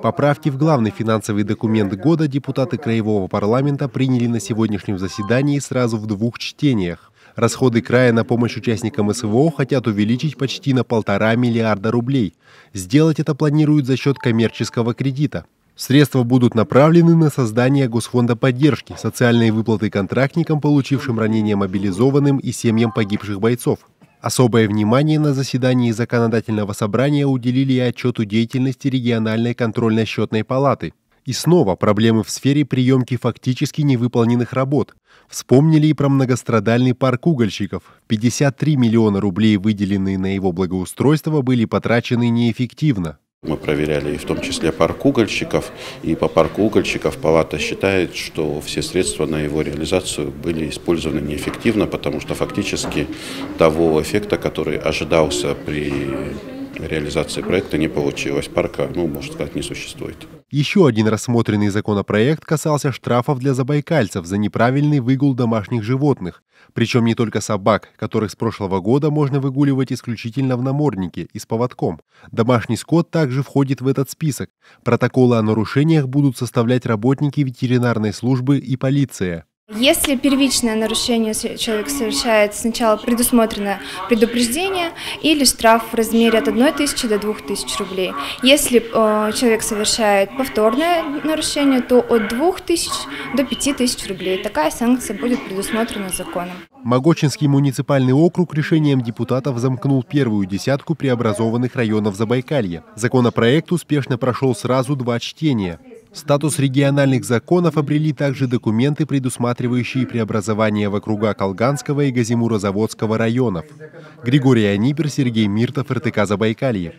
Поправки в главный финансовый документ года депутаты Краевого парламента приняли на сегодняшнем заседании сразу в двух чтениях. Расходы края на помощь участникам СВО хотят увеличить почти на полтора миллиарда рублей. Сделать это планируют за счет коммерческого кредита. Средства будут направлены на создание Госфонда поддержки, социальные выплаты контрактникам, получившим ранения мобилизованным и семьям погибших бойцов. Особое внимание на заседании законодательного собрания уделили отчету деятельности региональной контрольно-счетной палаты. И снова проблемы в сфере приемки фактически невыполненных работ. Вспомнили и про многострадальный парк угольщиков. 53 миллиона рублей, выделенные на его благоустройство, были потрачены неэффективно. Мы проверяли и в том числе парк угольщиков, и по парку угольщиков палата считает, что все средства на его реализацию были использованы неэффективно, потому что фактически того эффекта, который ожидался при реализации проекта не получилось. Парка, ну, можно сказать, не существует. Еще один рассмотренный законопроект касался штрафов для забайкальцев за неправильный выгул домашних животных. Причем не только собак, которых с прошлого года можно выгуливать исключительно в наморднике и с поводком. Домашний скот также входит в этот список. Протоколы о нарушениях будут составлять работники ветеринарной службы и полиция. Если первичное нарушение человек совершает, сначала предусмотрено предупреждение или штраф в размере от 1 тысячи до 2 тысяч рублей. Если э, человек совершает повторное нарушение, то от 2 тысяч до 5 тысяч рублей. Такая санкция будет предусмотрена законом. Могочинский муниципальный округ решением депутатов замкнул первую десятку преобразованных районов Забайкалья. Законопроект успешно прошел сразу два чтения. Статус региональных законов обрели также документы, предусматривающие преобразование в округа Колганского и Газимура-Заводского районов. Григорий Анибер, Сергей Миртов, РТК Забайкалье.